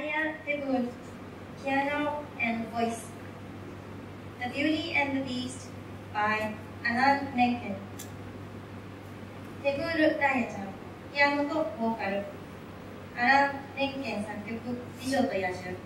Maria Tibur, piano and voice. The Beauty and the Beast by Anand Menken. テブール・ダイヤちゃん、ピアノとボーカル。アラン・メンケン作曲、美女と野獣。